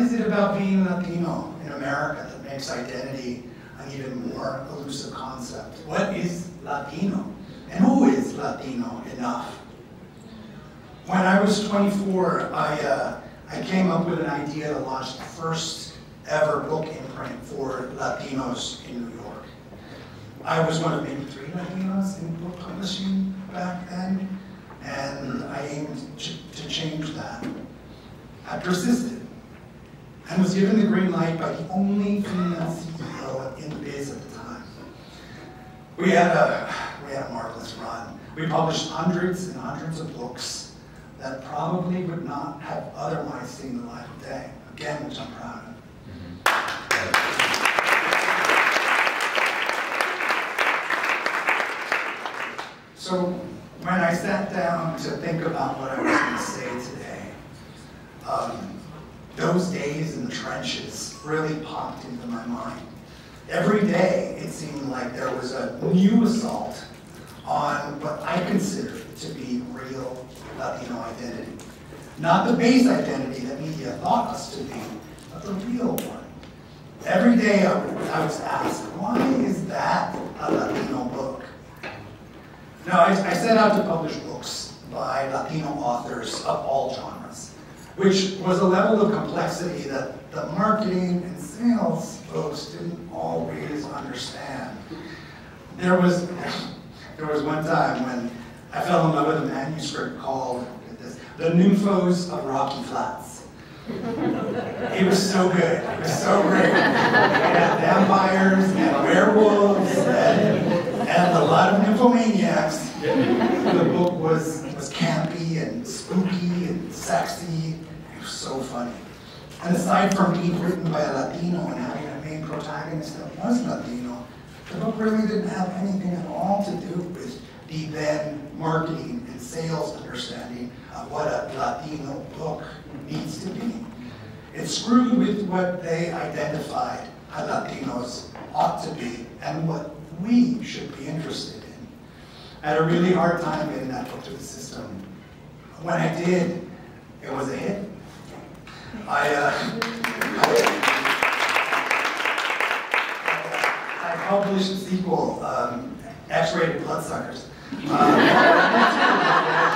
is it about being Latino in America that makes identity an even more elusive concept? What is Latino? And who is Latino enough? When I was 24, I, uh, I came up with an idea to launch the first ever book imprint for Latinos in New York. I was one of maybe three Latinos in book publishing back then, and I aimed to change that. I persisted was given the green light by the only female CEO in the biz at the time. We had a, we had a marvelous run. We published hundreds and hundreds of books that probably would not have otherwise seen the light of day, again, which I'm proud of. So when I sat down to think about what I was going to say today, those days in the trenches really popped into my mind. Every day, it seemed like there was a new assault on what I considered to be real uh, Latino identity. Not the base identity that media thought us to be, but the real one. Every day I, I was asked, why is that a Latino book? Now, I, I set out to publish books by Latino authors of all genres, which was a level of complexity that the marketing and sales folks didn't always understand. There was, there was one time when I fell in love with a manuscript called this, The Nymphos of Rocky Flats. It was so good. It was so great. It had vampires and werewolves and, and a lot of nymphomaniacs. The book was, was and spooky and sexy. It was so funny. And aside from being written by a Latino and having a main protagonist that was Latino, the book really didn't have anything at all to do with the then marketing and sales understanding of what a Latino book needs to be. It screwed with what they identified how Latinos ought to be and what we should be interested in. I had a really hard time getting that book to the system. When I did, it was a hit. I, uh, I, published a sequel, um, X-rated Bloodsuckers. Um,